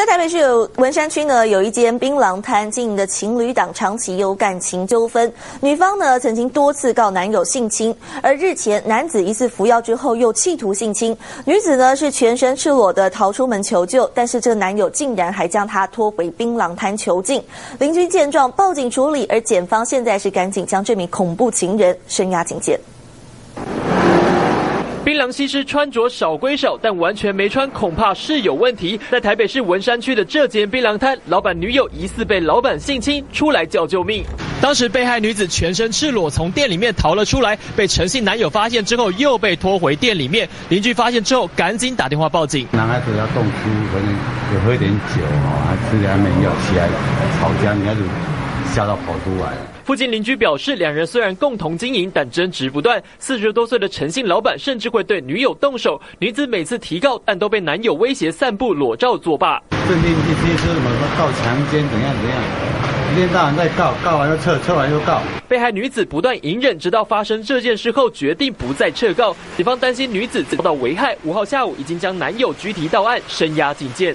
在台北市文山区呢，有一间槟榔摊经营的情侣档长期有感情纠纷，女方呢曾经多次告男友性侵，而日前男子疑似服药之后又企图性侵，女子呢是全身赤裸的逃出门求救，但是这男友竟然还将她拖回槟榔摊囚禁，邻居见状报警处理，而检方现在是赶紧将这名恐怖情人声押警戒。槟榔西施穿着少归少，但完全没穿恐怕是有问题。在台北市文山区的这间槟榔摊，老板女友疑似被老板性侵，出来叫救命。当时被害女子全身赤裸从店里面逃了出来，被陈姓男友发现之后，又被拖回店里面。邻居发现之后，赶紧打电话报警。男孩子要动粗，可能有喝一点酒啊，还吃点美药起来吵架，女孩子吓到跑出来。附近邻居表示，两人虽然共同经营，但争执不断。四十多岁的陈姓老板甚至会对女友动手。女子每次提告，但都被男友威胁散布裸照作罢。镇定一些说什么告强奸怎样怎样，一天到晚在告，告完又撤，撤完又告。被害女子不断隐忍，直到发生这件事后，决定不再撤告。警方担心女子遭到危害，五号下午已经将男友拘提到案，声押警戒。